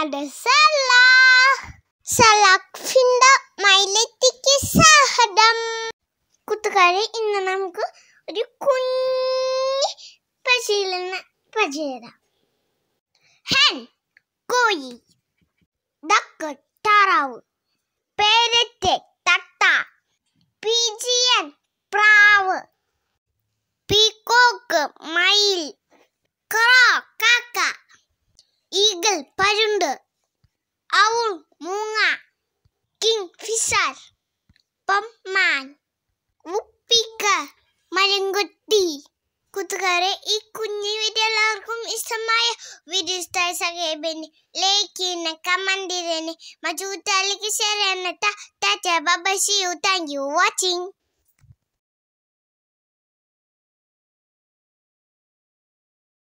ada Salah. Salak ഫിണ്ട മൈലെത്തിക്ക് സഹദം കൂട്ടുകാരെ ഇന്ന് നമുക്ക് ഒരു കുഞ്ഞി പരിശീലന പരിചയം ഹെൻ കോഴി ഡക്ക് താറാവ് പേരറ്റ് തത്ത പിജിയൻ പ്രാവ് പീക്കോക്ക് മയിൽ ഈഗിൾ പരുണ്ട് ഔൾ മൂങ്ങ കിങ് ഫിഷർ പമ്മാൻ ഉപ്പിക്ക മരംകൊത്തി കൂട്ടുകാരെ ഈ കുഞ്ഞു വീഡിയോ എല്ലാവർക്കും ഇഷ്ടമായ വീഡിയോ ഇഷ്ടമായ സഹേബിന് ലൈക്ക് ചെയ്യുന്ന കമന്റ് ചെയ്യുന്ന മറ്റു കൂട്ടുകാരിലേക്ക് ഷെയർ ചെയ്യുന്ന tata bye see you thank you watching